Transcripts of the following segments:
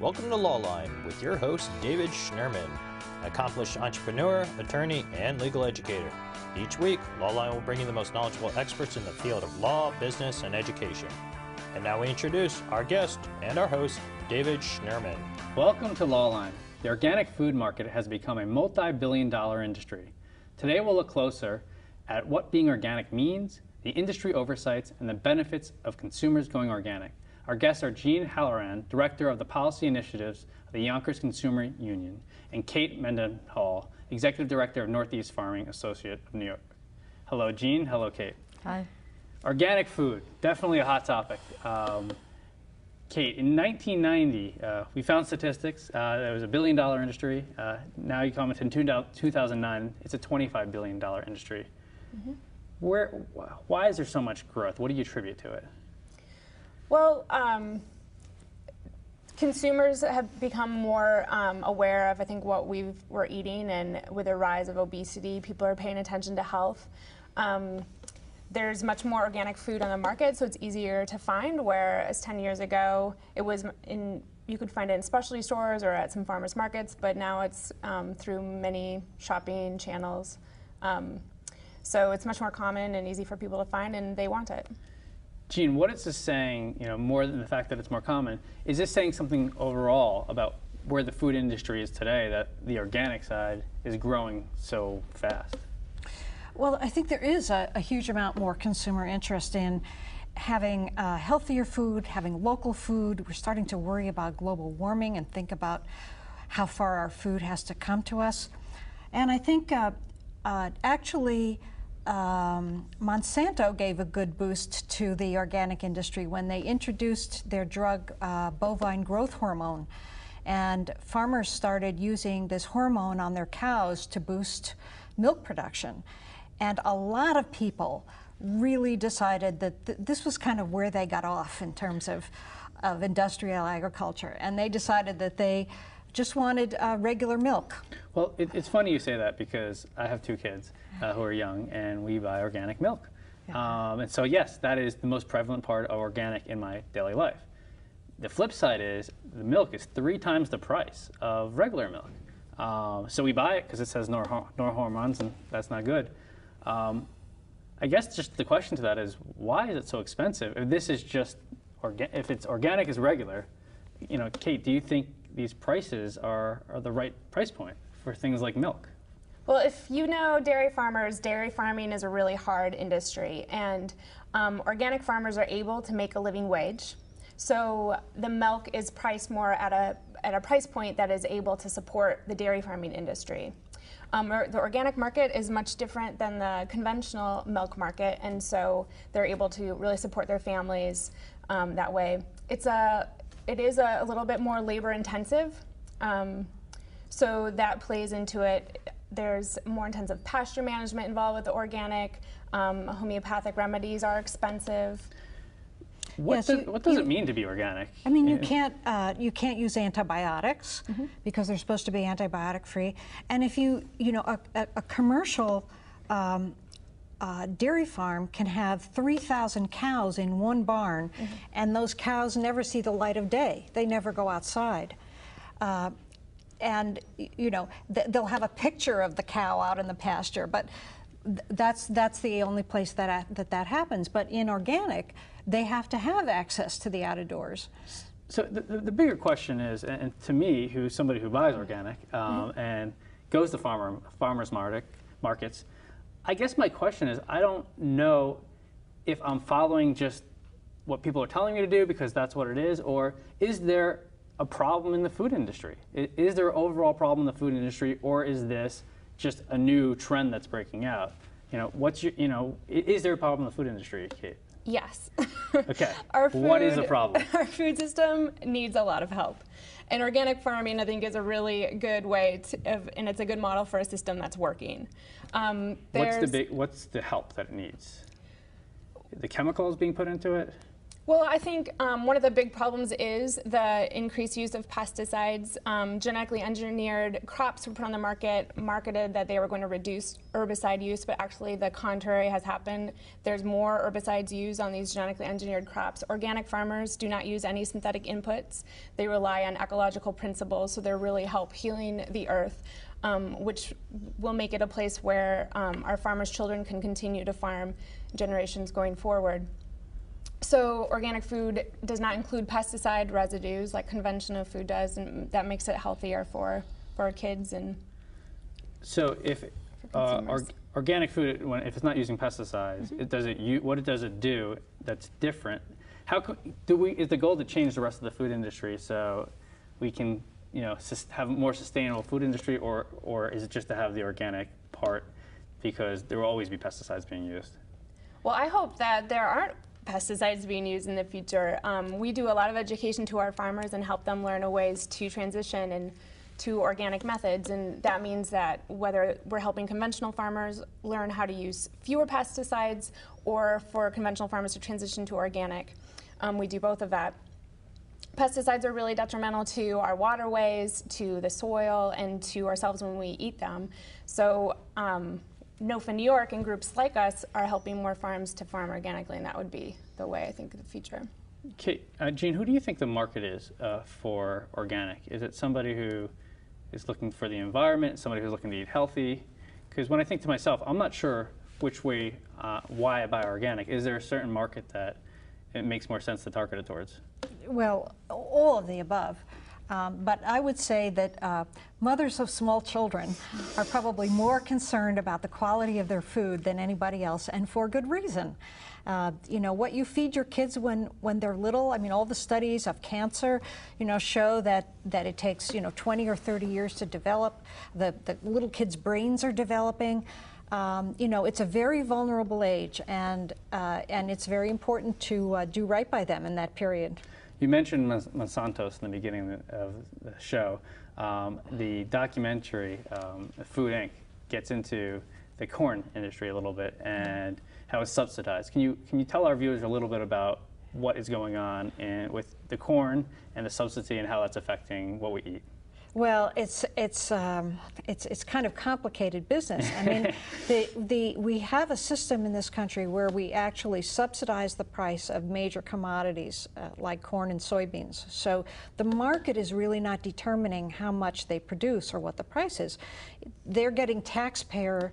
Welcome to Lawline with your host, David Schnurman, accomplished entrepreneur, attorney, and legal educator. Each week, Lawline will bring you the most knowledgeable experts in the field of law, business, and education. And now we introduce our guest and our host, David Schnurman. Welcome to Lawline. The organic food market has become a multi billion dollar industry. Today we'll look closer at what being organic means, the industry oversights, and the benefits of consumers going organic. Our guests are Jean Halloran, Director of the Policy Initiatives of the Yonkers Consumer Union, and Kate Mendenhall, Executive Director of Northeast Farming Associate of New York. Hello, Jean. Hello, Kate. Hi. Organic food, definitely a hot topic. Um, Kate, in 1990, uh, we found statistics. Uh, it was a billion dollar industry. Uh, now you comment in 2009, it's a $25 billion industry. Mm-hmm. Where, why is there so much growth? What do you attribute to it? Well, um, consumers have become more um, aware of, I think, what we are eating, and with the rise of obesity, people are paying attention to health. Um, there's much more organic food on the market, so it's easier to find. Whereas 10 years ago, it was in you could find it in specialty stores or at some farmers markets, but now it's um, through many shopping channels. Um, so it's much more common and easy for people to find, and they want it. Jean, what is this saying, you know, more than the fact that it's more common, is this saying something overall about where the food industry is today, that the organic side is growing so fast? Well, I think there is a, a huge amount more consumer interest in having uh, healthier food, having local food. We're starting to worry about global warming and think about how far our food has to come to us. And I think uh, uh, actually, um, Monsanto gave a good boost to the organic industry when they introduced their drug uh, bovine growth hormone. And farmers started using this hormone on their cows to boost milk production. And a lot of people really decided that th this was kind of where they got off in terms of, of industrial agriculture. And they decided that they just wanted uh, regular milk. Well, it, it's funny you say that because I have two kids uh, who are young, and we buy organic milk. Yeah. Um, and so, yes, that is the most prevalent part of organic in my daily life. The flip side is the milk is three times the price of regular milk. Um, so we buy it because it says no, no hormones, and that's not good. Um, I guess just the question to that is why is it so expensive? If this is just orga- if it's organic as regular, you know, Kate, do you think these prices are, are the right price point for things like milk? Well, if you know dairy farmers, dairy farming is a really hard industry, and um, organic farmers are able to make a living wage. So the milk is priced more at a at a price point that is able to support the dairy farming industry. Um, the organic market is much different than the conventional milk market, and so they're able to really support their families um, that way. It's a it is a, a little bit more labor intensive, um, so that plays into it. There's more intensive pasture management involved with the organic. Um, homeopathic remedies are expensive. What, yes, does, you, what does you, it mean to be organic? I mean, you can't uh, you can't use antibiotics mm -hmm. because they're supposed to be antibiotic free. And if you you know a, a, a commercial um, uh, dairy farm can have 3,000 cows in one barn, mm -hmm. and those cows never see the light of day. They never go outside. Uh, and you know th they'll have a picture of the cow out in the pasture, but th that's that's the only place that that that happens. But in organic, they have to have access to the out of doors. So the, the, bigger question is, and to me, who's somebody who buys organic um, mm -hmm. and goes to farmer farmers market markets, I guess my question is, I don't know if I'm following just what people are telling me to do because that's what it is, or is there a problem in the food industry? Is there an overall problem in the food industry, or is this just a new trend that's breaking out? You know, what's your, you know, is there a problem in the food industry, Kate? Yes. okay. our food, what is the problem? Our food system needs a lot of help. And organic farming, I think, is a really good way, to, and it's a good model for a system that's working. Um, what's the big, What's the help that it needs? The chemicals being put into it? Well, I think um, one of the big problems is the increased use of pesticides. Um, genetically engineered crops were put on the market, marketed that they were going to reduce herbicide use, but actually the contrary has happened. There's more herbicides used on these genetically engineered crops. Organic farmers do not use any synthetic inputs. They rely on ecological principles, so they really help healing the earth. Um, which will make it a place where um, our farmers' children can continue to farm generations going forward. So organic food does not include pesticide residues like conventional food does, and that makes it healthier for, for kids and So if uh, or, organic food, when, if it's not using pesticides, Mm-hmm. it does it. u- What it does it do that's different? How co- do we? Is the goal to change the rest of the food industry so we can, you know, sus- have a more sustainable food industry, or or is it just to have the organic part because there will always be pesticides being used? Well, I hope that there aren't pesticides being used in the future. Um, we do a lot of education to our farmers and help them learn a ways to transition and to organic methods, and that means that whether we're helping conventional farmers learn how to use fewer pesticides or for conventional farmers to transition to organic, um, we do both of that. Pesticides are really detrimental to our waterways, to the soil, and to ourselves when we eat them. So, um, NOFA New York and groups like us are helping more farms to farm organically, and that would be the way I think of the future. Okay, uh, Jean, who do you think the market is uh, for organic? Is it somebody who is looking for the environment, somebody who's looking to eat healthy? Because when I think to myself, I'm not sure which way, uh, why I buy organic. Is there a certain market that it makes more sense to target it towards? Well, all of the above. Um, but I would say that uh, mothers of small children are probably more concerned about the quality of their food than anybody else, and for good reason. Uh, you know, what you feed your kids when, when they're little, I mean, all the studies of cancer, you know, show that, that it takes, you know, 20 or 30 years to develop. The, the little kids' brains are developing. Um, you know, it's a very vulnerable age, and, uh, and it's very important to uh, do right by them in that period. You mentioned Mons- Monsanto's in the beginning of the show. Um, the documentary, um, Food Inc., gets into the corn industry a little bit and how it's subsidized. Can you, can you tell our viewers a little bit about what is going on in, with the corn and the subsidy and how that's affecting what we eat? Well, it's it's um, it's it's kind of complicated business. I mean, the the we have a system in this country where we actually subsidize the price of major commodities uh, like corn and soybeans. So the market is really not determining how much they produce or what the price is. They're getting taxpayer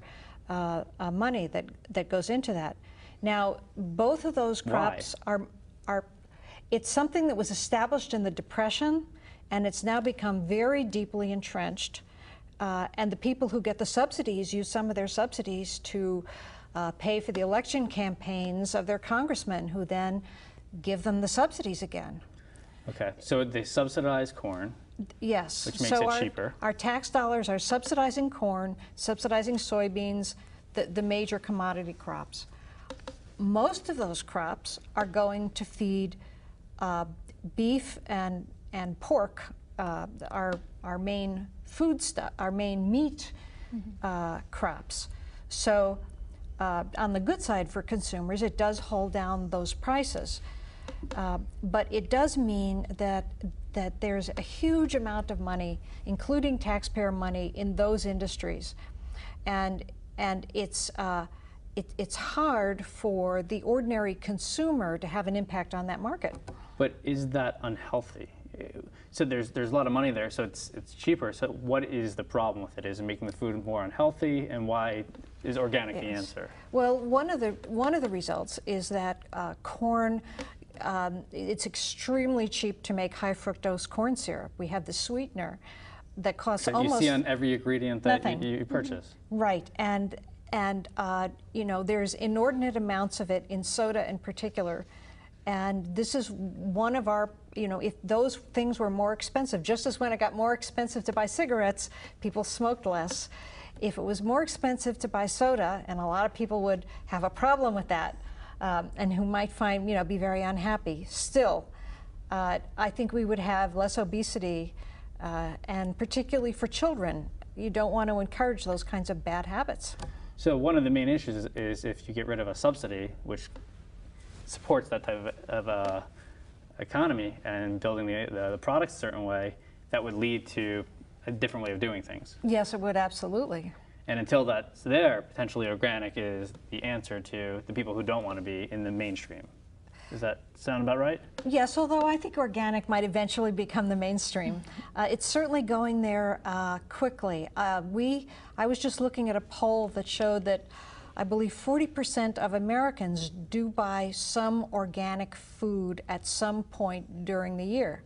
uh, uh, money that that goes into that. Now, both of those Why? crops are are. It's something that was established in the Depression and it's now become very deeply entrenched. Uh, and the people who get the subsidies use some of their subsidies to uh, pay for the election campaigns of their congressmen, who then give them the subsidies again. Okay, so they subsidize corn. Yes. Which makes so it our, cheaper. Our tax dollars are subsidizing corn, subsidizing soybeans, the, the major commodity crops. Most of those crops are going to feed uh, beef and, and pork, uh, our, our main food stuff, our main meat uh, crops. So uh, on the good side for consumers, it does hold down those prices. Uh, but it does mean that that there's a huge amount of money, including taxpayer money, in those industries, and and it's uh, it, it's hard for the ordinary consumer to have an impact on that market. But is that unhealthy? So there's there's a lot of money there, so it's it's cheaper. So what is the problem with it? Is it making the food more unhealthy, and why is organic the answer? Well, one of the one of the results is that uh, corn. Um, it's extremely cheap to make high fructose corn syrup. We have the sweetener that costs That almost you see on every ingredient that Nothing. you, you purchase. Right, and and uh, you know there's inordinate amounts of it in soda in particular, and this is one of our you know if those things were more expensive, just as when it got more expensive to buy cigarettes, people smoked less. If it was more expensive to buy soda, and a lot of people would have a problem with that, um, and who might find you know be very unhappy, still, uh, I think we would have less obesity, uh, and particularly for children, you don't want to encourage those kinds of bad habits. So one of the main issues is, is if you get rid of a subsidy, which supports that type of, of uh, economy and building the, the, the products a certain way, that would lead to a different way of doing things. Yes, it would absolutely. And until that's there, potentially organic is the answer to the people who don't want to be in the mainstream. Does that sound about right? Yes, although I think organic might eventually become the mainstream. Uh, it's certainly going there uh, quickly. Uh, we, I was just looking at a poll that showed that I believe 40% of Americans do buy some organic food at some point during the year.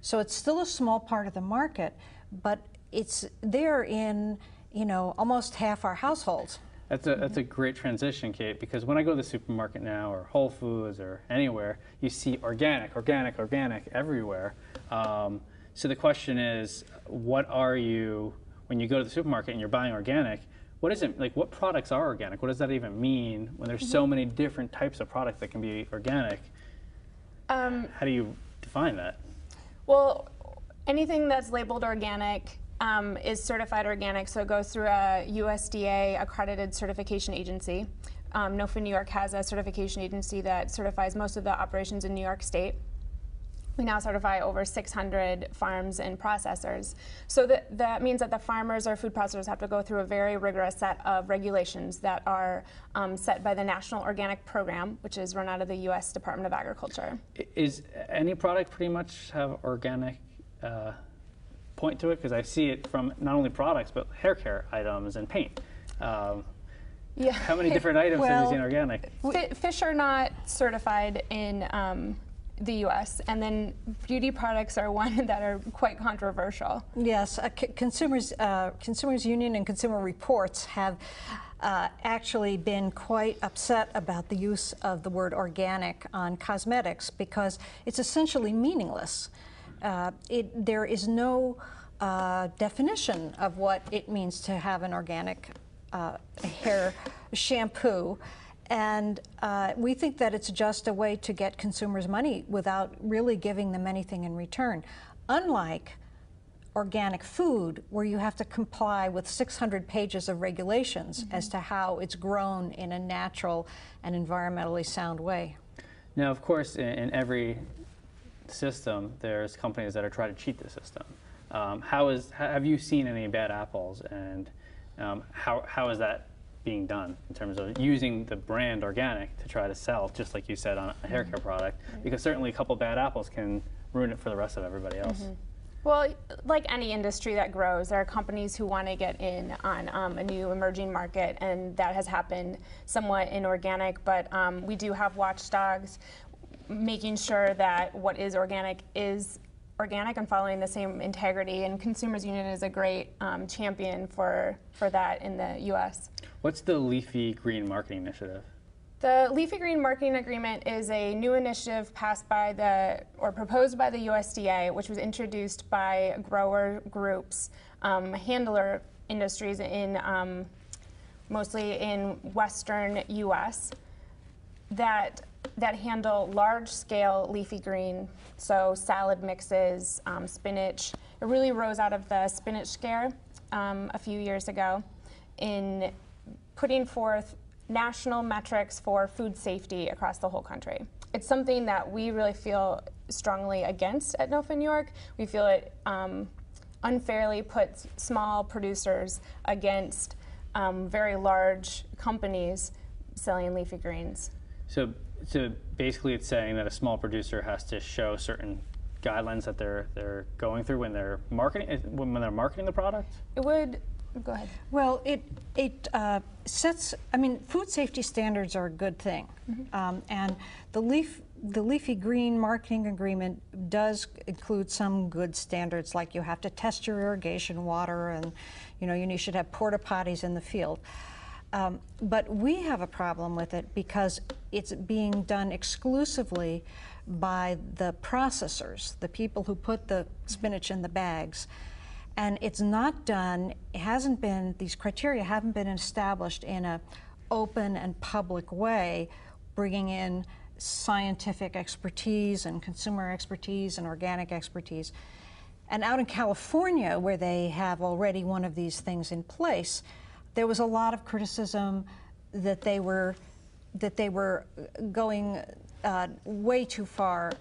So it's still a small part of the market, but it's there in you know almost half our households. That's a, that's a great transition, Kate, because when I go to the supermarket now, or Whole Foods, or anywhere, you see organic, organic, organic everywhere. Um, so the question is, what are you, when you go to the supermarket and you're buying organic, what is it, like what products are organic? What does that even mean when there's so many different types of products that can be organic? Um, How do you define that? Well, anything that's labeled organic um, is certified organic, so it goes through a USDA accredited certification agency. Um, NOFA New York has a certification agency that certifies most of the operations in New York State. We now certify over 600 farms and processors. So that, that means that the farmers or food processors have to go through a very rigorous set of regulations that are um, set by the National Organic Program, which is run out of the U.S. Department of Agriculture. Is any product pretty much have organic uh, point to it? Because I see it from not only products, but hair care items and paint. Um, Yeah. how many different items Well, organic? Fi- Fish are not certified in um, the U.S., and then beauty products are one that are quite controversial. Yes, uh, consumers, uh, Consumers Union and Consumer Reports have uh, actually been quite upset about the use of the word organic on cosmetics because it's essentially meaningless. Uh, it, there is no uh, definition of what it means to have an organic uh, hair shampoo. And uh, we think that it's just a way to get consumers money without really giving them anything in return. Unlike organic food, where you have to comply with 600 pages of regulations as to how it's grown in a natural and environmentally sound way. Now, of course, in, in every system, there's companies that are trying to cheat the system. Um, how is have you seen any bad apples, and um, how how is that being done in terms of using the brand organic to try to sell, just like you said on a hair care product? Because certainly a couple bad apples can ruin it for the rest of everybody else. Well, like any industry that grows, there are companies who want to get in on um, a new emerging market, and that has happened somewhat in organic. But um, we do have watchdogs making sure that what is organic is organic and following the same integrity. And Consumers Union is a great um, champion for, for that in the U.S. What's the Leafy Green Marketing Initiative? The Leafy Green Marketing Agreement is a new initiative passed by the, or proposed by the USDA, which was introduced by grower groups, um, handler industries in um, mostly in western U.S. that that handle large-scale leafy green, so salad mixes, um, spinach. It really rose out of the spinach scare um, a few years ago in putting forth national metrics for food safety across the whole country. It's something that we really feel strongly against at NOFA New York. We feel it um, unfairly puts small producers against um, very large companies selling leafy greens. So, so basically, it's saying that a small producer has to show certain guidelines that they're they're going through when they're marketing when they're marketing the product. It would, go ahead. Well, it, it uh, sets, I mean, food safety standards are a good thing. Um, and the leaf, the leafy green marketing agreement does include some good standards, like you have to test your irrigation water and, you know, you should have porta potties in the field. Um, but we have a problem with it because it's being done exclusively by the processors, the people who put the spinach in the bags. And it's not done, it hasn't been, these criteria haven't been established in a open and public way, bringing in scientific expertise and consumer expertise and organic expertise. And out in California, where they have already one of these things in place, there was a lot of criticism that they were that they were going uh, way too far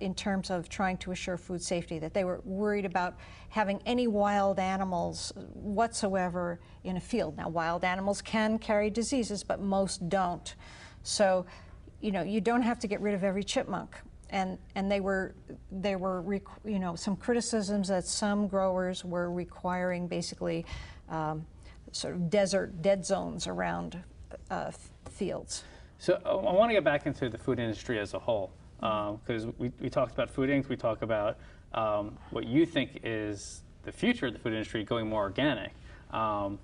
in terms of trying to assure food safety, that they were worried about having any wild animals whatsoever in a field. Now, wild animals can carry diseases, but most don't. So, you know, you don't have to get rid of every chipmunk. And, and they were, there were, you know, some criticisms that some growers were requiring basically um, sort of desert dead zones around uh, fields. So uh, I want to get back into the food industry as a whole because um, we, we talked about food inc. We talk about um, what you think is the future of the food industry going more organic. Um,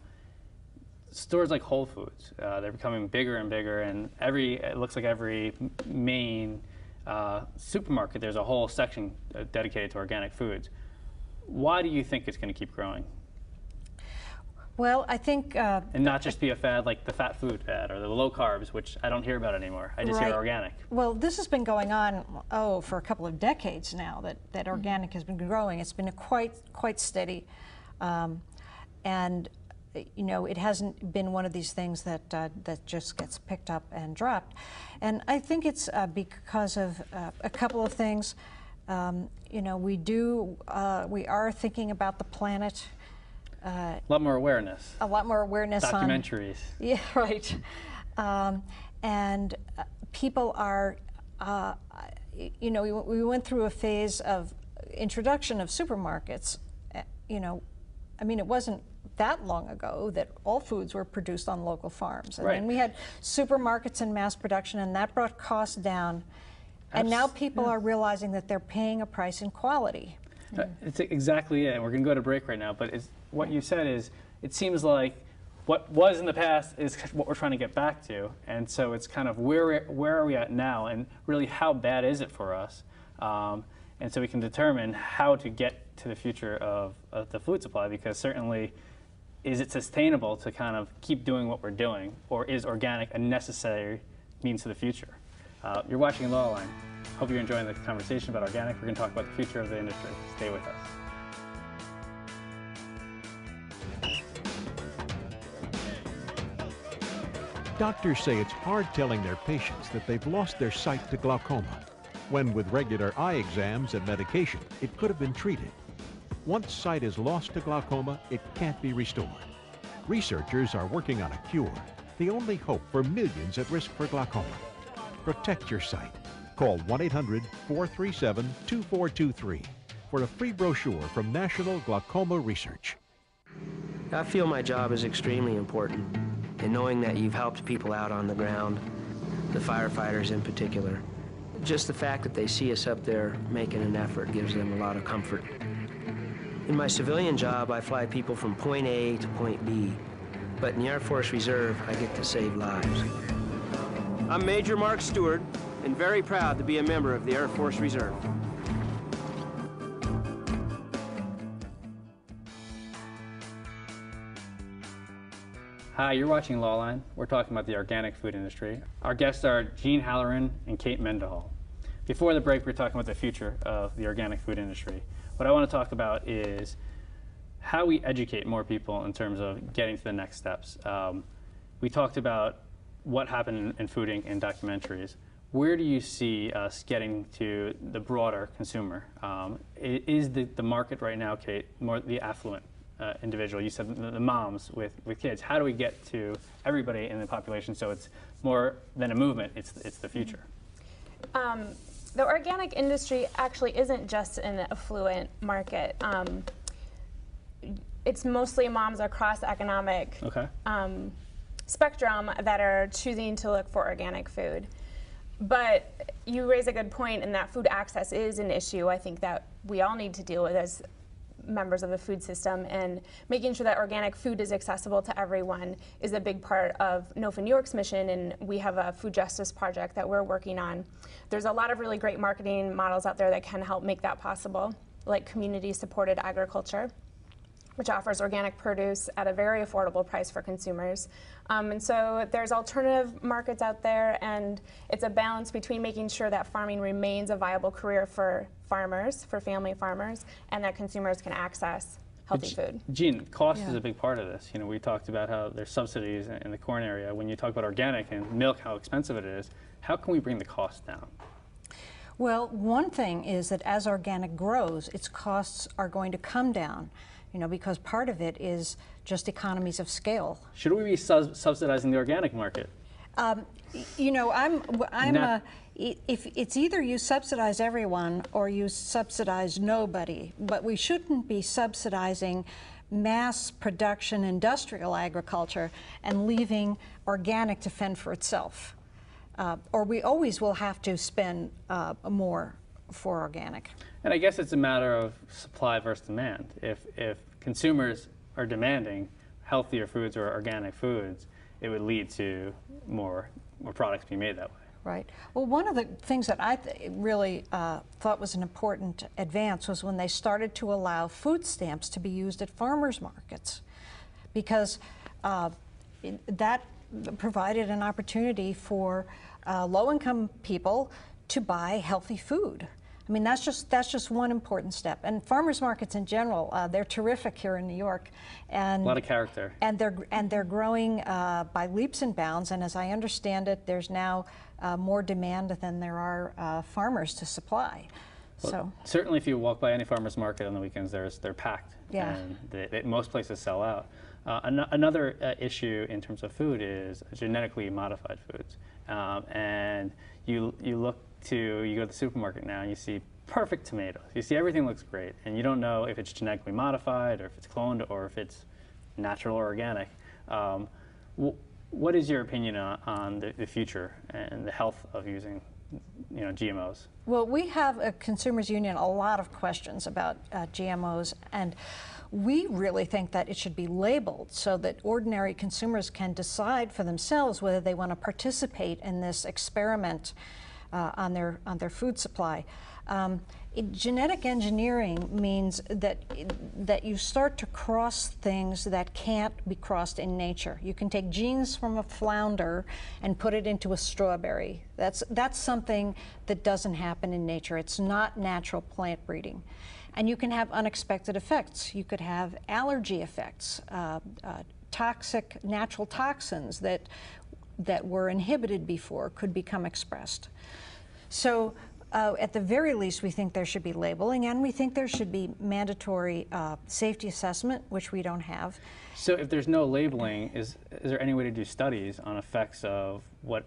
stores like Whole Foods, uh, they're becoming bigger and bigger, and every it looks like every main uh, supermarket there's a whole section uh, dedicated to organic foods. Why do you think it's going to keep growing? Well, I think. Uh, and not just be a fad like the fat food fad or the low carbs, which I don't hear about anymore. I just right. hear organic. Well, this has been going on, oh, for a couple of decades now that, that mm-hmm. organic has been growing. It's been quite, quite steady. Um, and, you know, it hasn't been one of these things that, uh, that just gets picked up and dropped. And I think it's uh, because of uh, a couple of things. Um, you know, we do, uh, we are thinking about the planet uh, a lot more awareness. A lot more awareness Documentaries. On, yeah, right. Um, and uh, people are, uh, you know, we, we, went through a phase of introduction of supermarkets. Uh, you know, I mean, it wasn't that long ago that all foods were produced on local farms. And right. then we had supermarkets and mass production, and that brought costs down. And now people yeah. are realizing that they're paying a price in quality. Uh, it's exactly it. We're going to go to break right now. But what you said is it seems like what was in the past is what we're trying to get back to. And so it's kind of where, where are we at now? And really, how bad is it for us? Um, and so we can determine how to get to the future of, of the food supply because certainly is it sustainable to kind of keep doing what we're doing or is organic a necessary means to the future? Uh, you're watching Lawline. Hope you're enjoying the conversation about organic. We're going to talk about the future of the industry. Stay with us. Doctors say it's hard telling their patients that they've lost their sight to glaucoma, when with regular eye exams and medication, it could have been treated. Once sight is lost to glaucoma, it can't be restored. Researchers are working on a cure, the only hope for millions at risk for glaucoma. Protect your sight. Call 1 800 437 2423 for a free brochure from National Glaucoma Research. I feel my job is extremely important, and knowing that you've helped people out on the ground, the firefighters in particular, just the fact that they see us up there making an effort gives them a lot of comfort. In my civilian job, I fly people from point A to point B, but in the Air Force Reserve, I get to save lives. I'm Major Mark Stewart, and very proud to be a member of the Air Force Reserve. Hi, you're watching Lawline. We're talking about the organic food industry. Our guests are Jean Halloran and Kate Mendenhall. Before the break, we were talking about the future of the organic food industry. What I want to talk about is how we educate more people in terms of getting to the next steps. Um, we talked about what happened in, in food inc. and documentaries where do you see us getting to the broader consumer? Um, is the, the market right now, Kate, more the affluent uh, individual? You said the, the, moms with, with kids. How do we get to everybody in the population so it's more than a movement, it's, it's the future? Um, the organic industry actually isn't just an affluent market. Um, it's mostly moms across economic okay. Um, spectrum that are choosing to look for organic food. But you raise a good and that food access is an issue I think that we all need to deal with as members of the food system and making sure that organic food is accessible to everyone is a big part of NOFA New York's mission and we have a food justice project that we're working on. There's a lot of really great marketing models out there that can help make that possible, like community supported agriculture which offers organic produce at a very affordable price for consumers. Um, and so there's alternative markets out there, and it's a balance between making sure that farming remains a viable career for farmers, for family farmers, and that consumers can access healthy food. Jean, cost is a big part of this. You know, we talked about how there's subsidies in in the corn area. When you talk about organic and milk, how expensive it is, how can we bring the cost down? Well, one thing is that as organic grows, its costs are going to come down, you know, because part of it is just economies of scale. Should we be sub- subsidizing the organic market? Um, you know, I'm, I'm, Not- i- if it's either you subsidize everyone or you subsidize nobody, but we shouldn't be subsidizing mass production industrial agriculture and leaving organic to fend for itself. Uh, or we always will have to spend uh, more for organic. And I guess it's a matter of supply versus demand. If, if consumers are demanding healthier foods or organic foods, it would lead to more, more products being made that way. Right. Well, one of the things that I th- really uh, thought was an important advance was when they started to allow food stamps to be used at farmers markets, because uh, that provided an opportunity for uh, low-income people to buy healthy food. I mean, that's just that's just one important step. And farmers markets in general, uh, they're terrific here in New York, and A lot of character. and they're and they're growing uh, by leaps and bounds. And as I understand it, there's now uh, more demand than there are uh, farmers to supply. So Certainly, if you walk by any farmer's market on the weekends, there's, they're packed. Yeah. And they, they- most places sell out. Uh, an- another uh, issue in terms of food is genetically modified foods. Um, and you, you look to, you go to the supermarket now and you see perfect tomatoes. You see everything looks great. And you don't know if it's genetically modified or if it's cloned or if it's natural or organic. Um, wh- what is your opinion on, on the, the future and the health of using you know, GMOs? Well, we have a Consumers Union a lot of questions about uh, GMOs, and we really think that it should be labeled so that ordinary consumers can decide for themselves whether they want to participate in this experiment uh, on their on their food supply. Um, it- genetic engineering means that that you start to cross things that can't be crossed in nature. You can take genes from a flounder and put it into a strawberry. That's that's something that doesn't happen in nature. It's not natural plant breeding. And you can have unexpected effects. You could have allergy effects, uh, uh, toxic natural toxins that that were inhibited before could become expressed. So, uh, at the very least, we think there should be labeling, and we think there should be mandatory uh, safety assessment, which we don't have. So if there's no labeling, is, is there any way to do studies on effects of what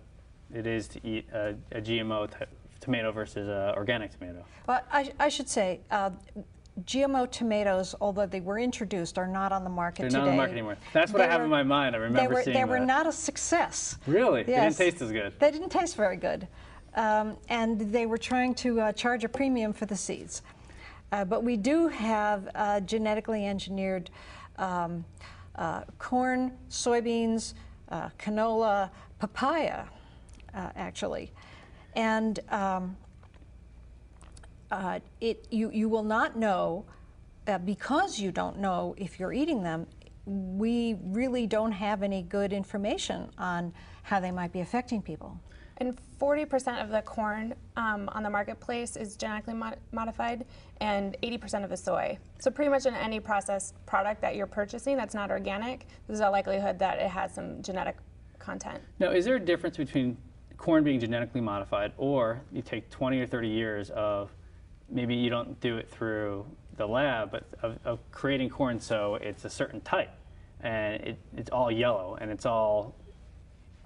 it is to eat a, a GMO tomato versus an organic tomato? Well, I, I should say, uh, GMO tomatoes, although they were introduced, are not on the market They're today. not on the market anymore. That's what I They have were- in my mind. I They remember were, seeing they were not a success. Really? They didn't taste as good. They didn't taste very good. Um, and they were trying to uh, charge a premium for the seeds. Uh, but we do have uh, genetically engineered um, uh, corn, soybeans, uh, canola, papaya, uh, actually. And um, uh, it, you, you will not know, uh, because you don't know if you're eating them, we really don't have any good information on how they might be affecting people. And 40% of the corn um, on the marketplace is genetically mod- modified, and 80% of the soy. So pretty much in any processed product that you're purchasing that's not organic, there's a likelihood that it has some genetic content. Now, is there a difference between corn being genetically modified or you take 20 or 30 years of maybe you don't do it through the lab, but of, of creating corn so it's a certain type and it, it's all yellow and it's all,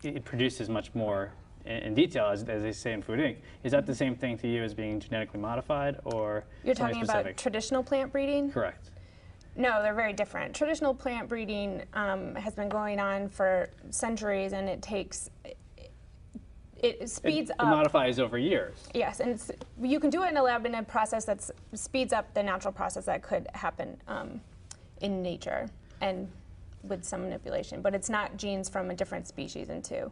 it produces much more in, in detail, as, as they say in Food Inc. Is that the same thing to you as being genetically modified or You're talking specific? about traditional plant breeding? Correct. No, they're very different. Traditional plant breeding um, has been going on for centuries, and it takes it, speeds it, up. It modifies over years. Yes, and it's, you can do it in a lab in a process that speeds up the natural process that could happen um, in nature and with some manipulation. But it's not genes from a different species into.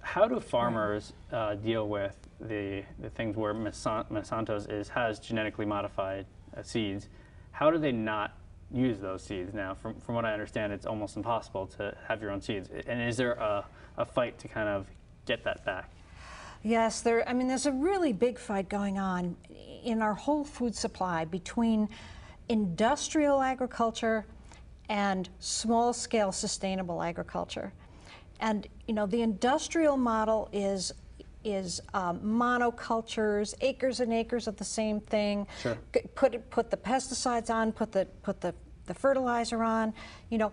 How do farmers uh, deal with the, the things where Monsan- Monsanto's is has genetically modified uh, seeds? How do they not use those seeds now? From, from what I understand, it's almost impossible to have your own seeds. And is there a, a fight to kind of get that back? Yes, there. I mean, there's a really big fight going on in our whole food supply between industrial agriculture and small-scale sustainable agriculture. And you know, the industrial model is is um, monocultures, acres and acres of the same thing. Sure. Put put the pesticides on, put the put the the fertilizer on. You know,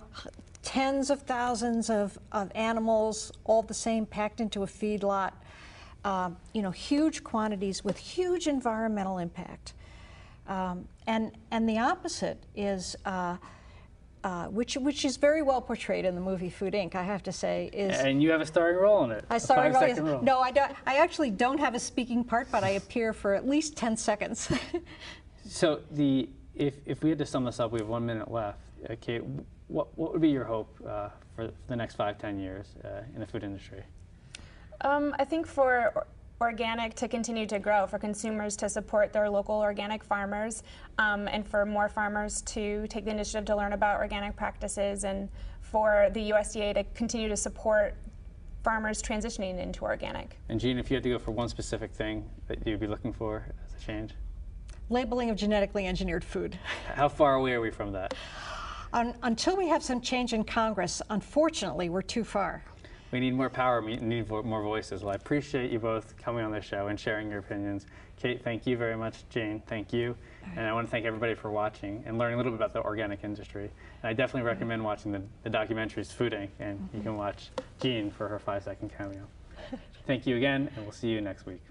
tens of thousands of, of animals, all the same, packed into a feedlot. Um, you know, huge quantities with huge environmental impact. Um, and and the opposite is. Uh, uh, which, which is very well portrayed in the movie Food Inc. I have to say is And you have a starring role in it. I sorry, five-second role. no, I don't. I actually don't have a speaking part, but I appear for at least ten seconds. So the if, if we had to sum this up, we have one minute left. Uh, Kate, what what would be your hope uh, for the next five, ten years uh, in the food industry? Um, I think for organic to continue to grow, for consumers to support their local organic farmers, um, and for more farmers to take the initiative to learn about organic practices, and for the USDA to continue to support farmers transitioning into organic. And Jean, if you had to go for one specific thing that you'd be looking for as a change, Labeling of genetically engineered food. how far away are we from that? Un, until we have some change in Congress, unfortunately, we're too far. We need more power, we need vo- more voices. Well, I appreciate you both coming on the show and sharing your opinions. Kate, thank you very much. Jane, thank you. And I want to thank everybody for watching and learning a little bit about the organic industry. And I definitely recommend watching the, the documentaries Food Inc. And you can mm-hmm. watch Jean for her five second cameo. thank you again, and we'll see you next week.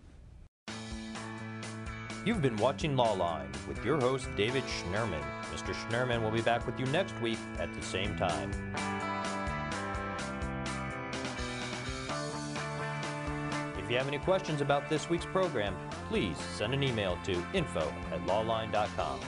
You've been watching Lawline with your host, David Schnurman. Mr. Schnurman will be back with you next week at the same time. If you have any questions about this week's program, please send an email to info at lawline.com.